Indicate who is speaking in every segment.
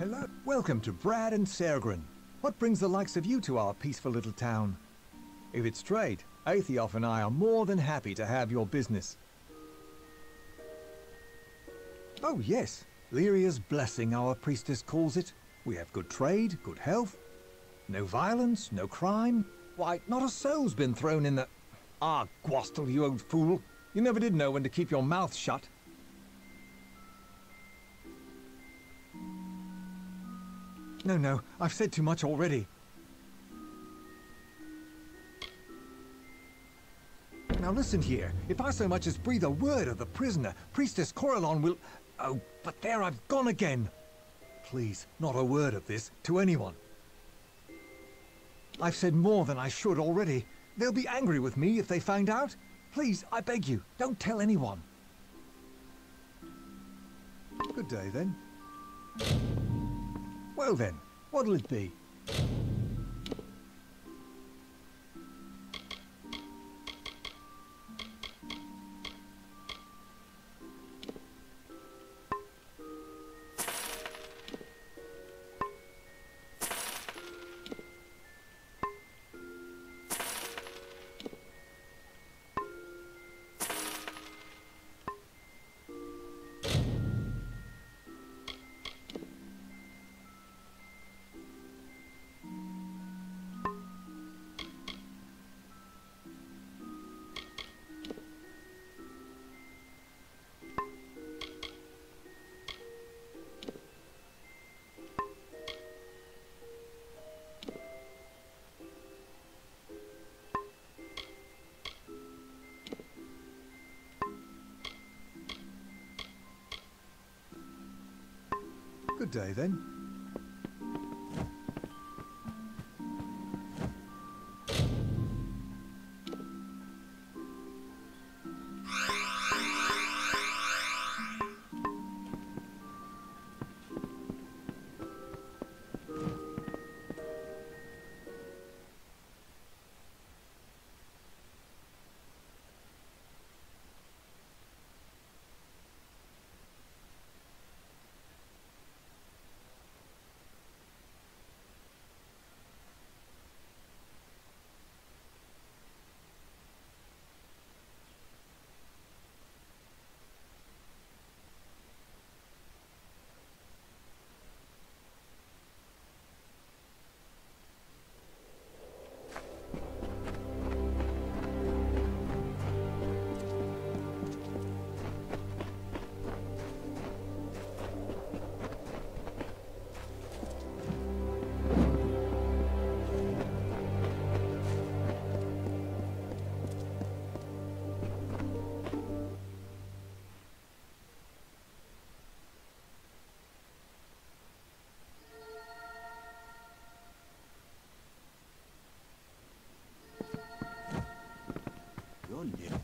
Speaker 1: Hello. Welcome to Brad and Sergrin. What brings the likes of you to our peaceful little town? If it's trade, Aethiof and I are more than happy to have your business. Oh, yes. Lyria's blessing, our priestess calls it. We have good trade, good health. No violence, no crime. Why, not a soul's been thrown in the... Ah, Gwastel, you old fool. You never did know when to keep your mouth shut. No, no, I've said too much already. Now listen here. If I so much as breathe a word of the prisoner, Priestess Coralon will... Oh, but there I've gone again. Please, not a word of this to anyone. I've said more than I should already. They'll be angry with me if they find out. Please, I beg you, don't tell anyone. Good day, then. Well then, what'll it be? Day, then.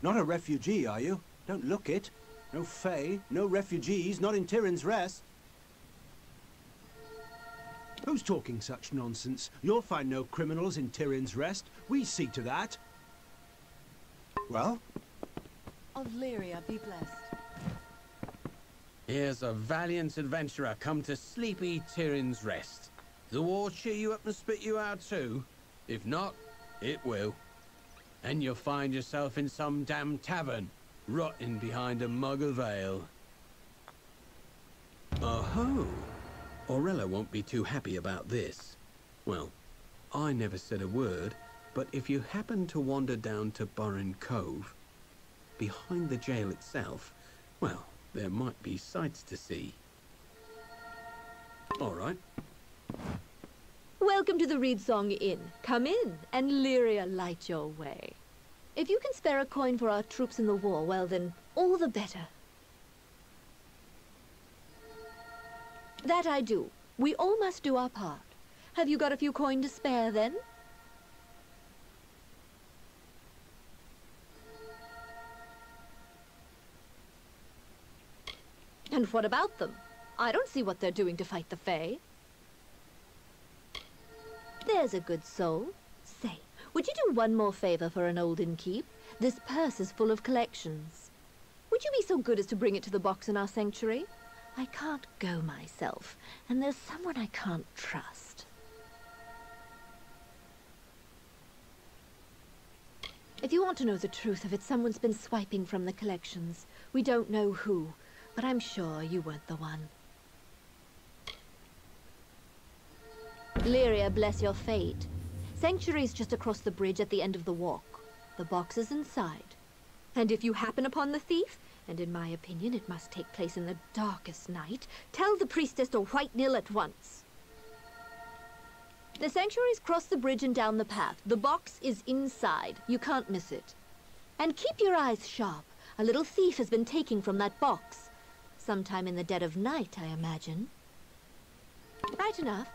Speaker 2: Not a refugee, are you? Don't look it. No Fae, no refugees, not in Tyrion's Rest. Who's talking such nonsense? You'll find no criminals in Tyrion's Rest. We see to that.
Speaker 1: Well,
Speaker 3: Of Lyria be blessed.
Speaker 4: Here's a valiant adventurer come to sleepy Tyrion's Rest. The war cheer you up and spit you out too? If not, it will. And you'll find yourself in some damn tavern, rotting behind a mug of ale. Oh-ho! Aurella won't be too happy about this. Well, I never said a word, but if you happen to wander down to Burren Cove, behind the jail itself, well, there might be sights to see. All right.
Speaker 3: Welcome to the Reedsong Inn. Come in, and Lyria light your way. If you can spare a coin for our troops in the war, well then, all the better. That I do. We all must do our part. Have you got a few coin to spare, then? And what about them? I don't see what they're doing to fight the Fae. There's a good soul. Say, would you do one more favor for an old innkeep? This purse is full of collections. Would you be so good as to bring it to the box in our sanctuary? I can't go myself, and there's someone I can't trust. If you want to know the truth of it, someone's been swiping from the collections. We don't know who, but I'm sure you weren't the one. Lyria, bless your fate. Sanctuary's just across the bridge at the end of the walk. The box is inside. And if you happen upon the thief, and in my opinion it must take place in the darkest night, tell the priestess to White Nil at once. The sanctuary's cross the bridge and down the path. The box is inside. You can't miss it. And keep your eyes sharp. A little thief has been taking from that box. Sometime in the dead of night, I imagine. Right enough.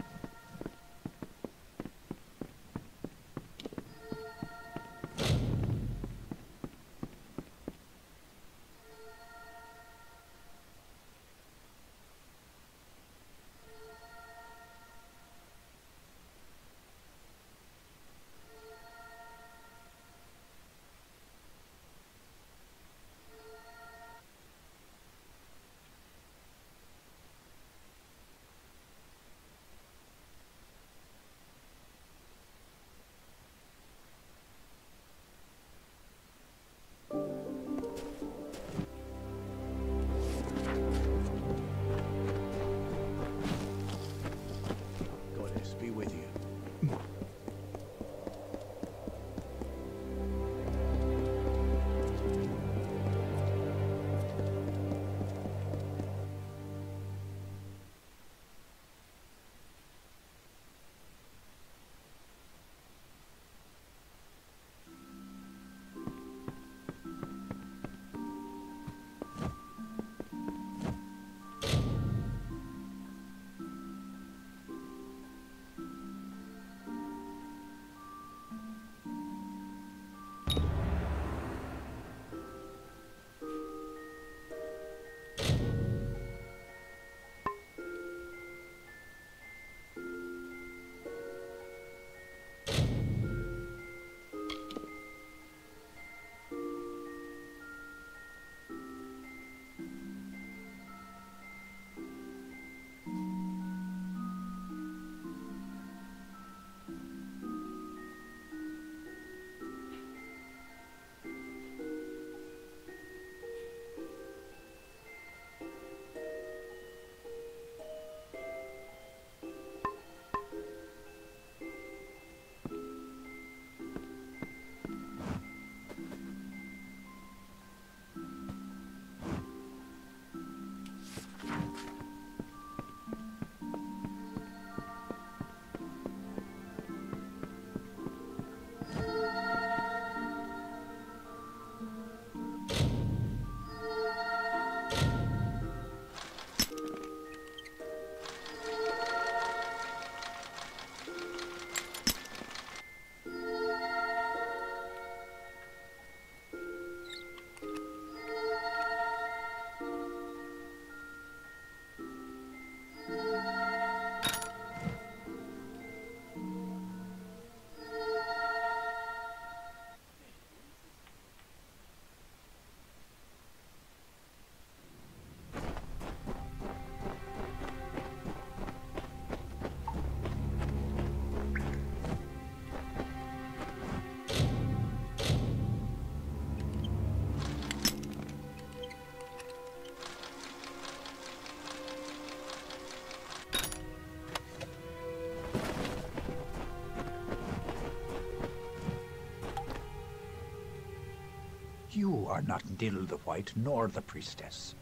Speaker 2: You
Speaker 5: are not Nil the White, nor the priestess.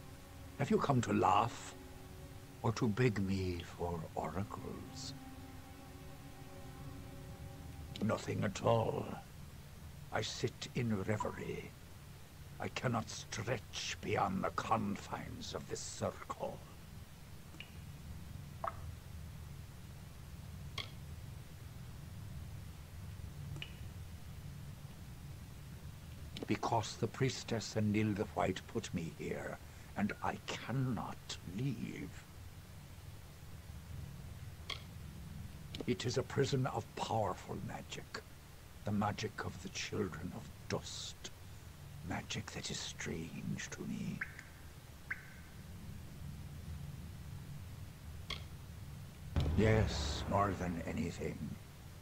Speaker 5: Have you come to laugh? Or to beg me for oracles? Nothing at all. I sit in reverie. I cannot stretch beyond the confines of this circle. Because the priestess and Nil the White put me here, and I cannot leave. It is a prison of powerful magic. The magic of the children of dust. Magic that is strange to me. Yes, more than anything.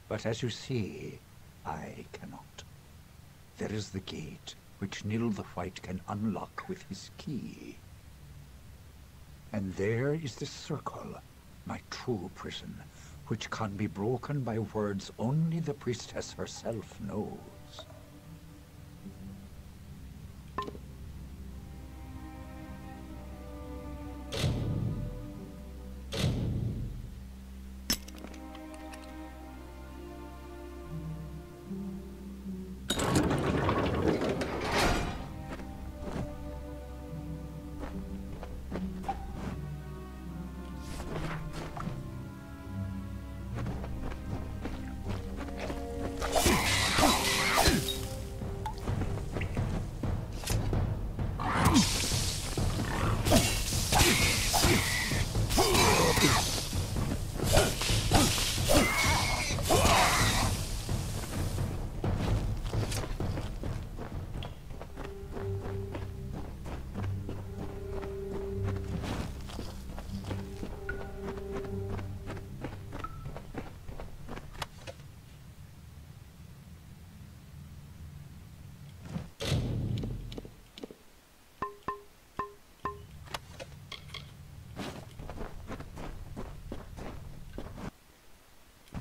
Speaker 5: But as you see, I cannot. There is the gate, which Nil the White can unlock with his key. And there is the circle, my true prison, which can be broken by words only the priestess herself knows.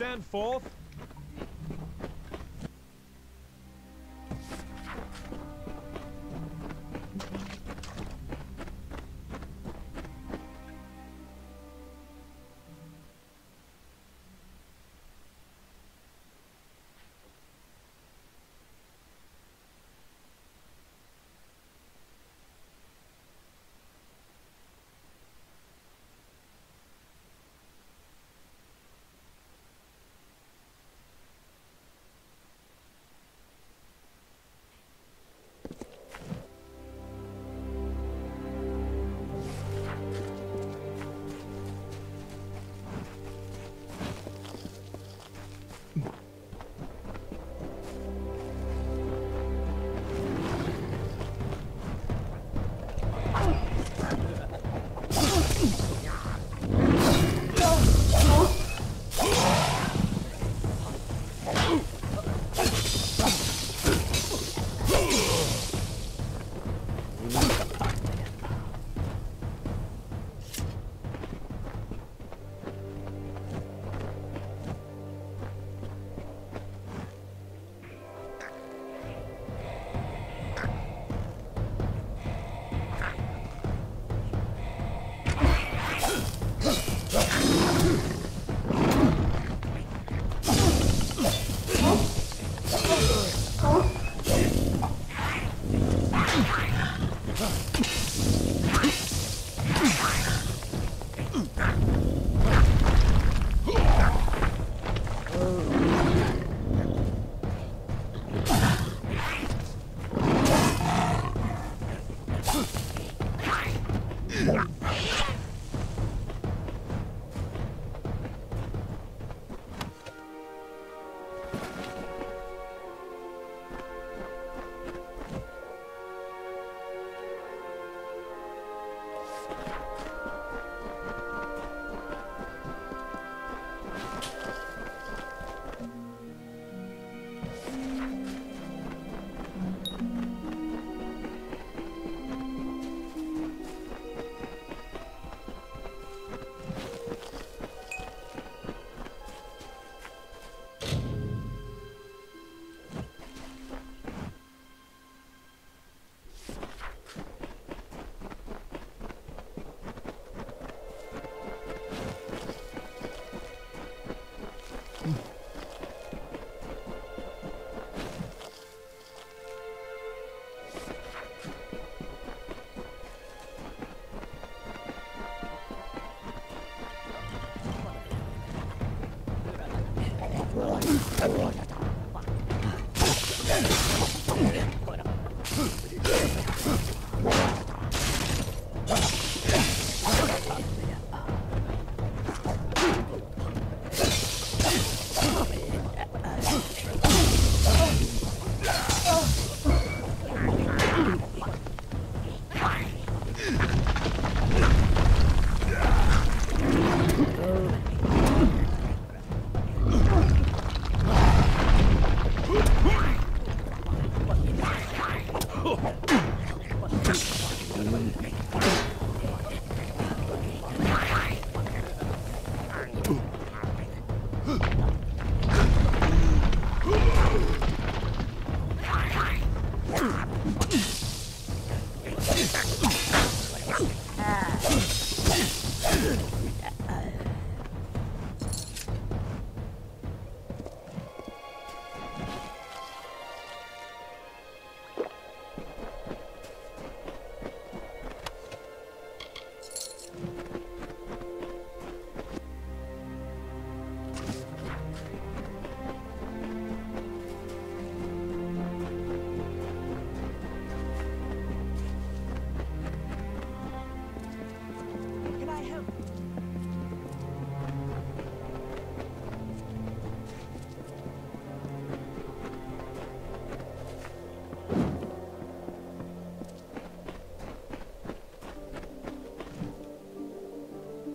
Speaker 6: Stand forth.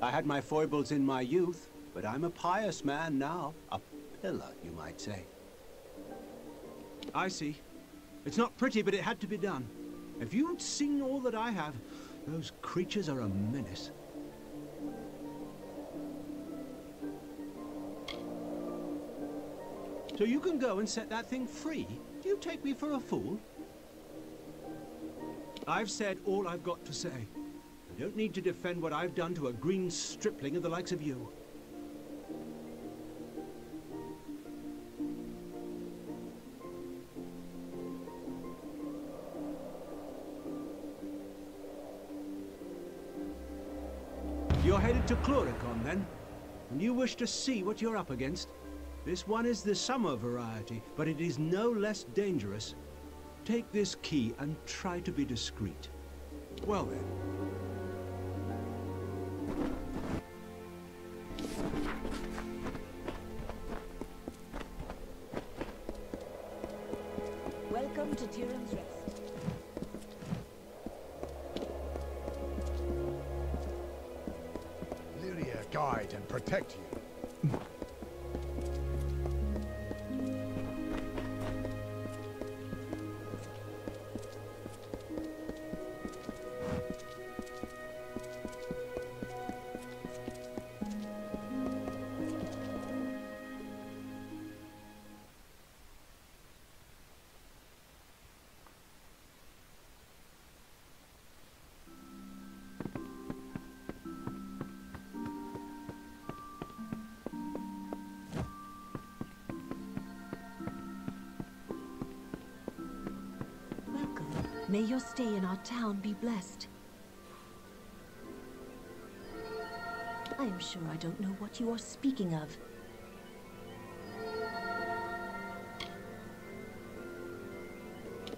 Speaker 7: I
Speaker 2: had my foibles in my youth, but I'm a pious man now. A pillar, you might say. I see. It's not pretty, but it had to be done. If you'd seen all that I have, those creatures are a menace. So you can go and set that thing free? Do you take me for a fool? I've said all I've got to say. I don't need to defend what I've done to a green stripling of the likes of you. You're headed to Cluricon, then? And you wish to see what you're up against? This one is the summer variety, but it is no less dangerous. Take this key and try to be discreet. Well then.
Speaker 7: May your stay in our town be blessed. I am sure I don't know what you are speaking of.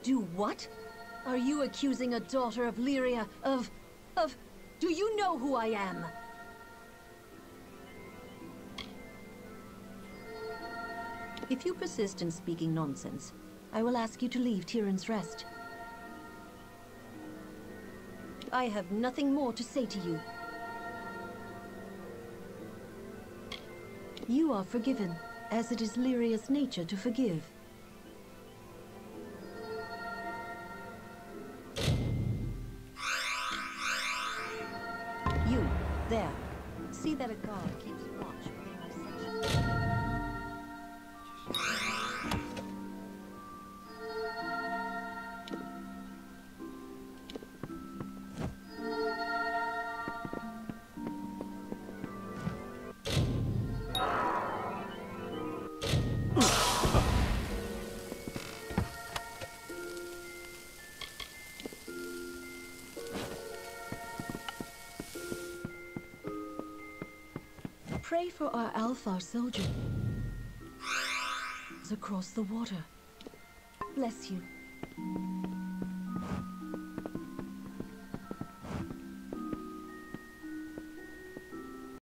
Speaker 7: Do what? Are you accusing a daughter of Lyria of... of... Do you know who I am? If you persist in speaking nonsense, I will ask you to leave Tyrion's Rest. I have nothing more to say to you. You are forgiven, as it is Lyria's nature to forgive. Pray for our Alfar soldier. Across the water. bless you.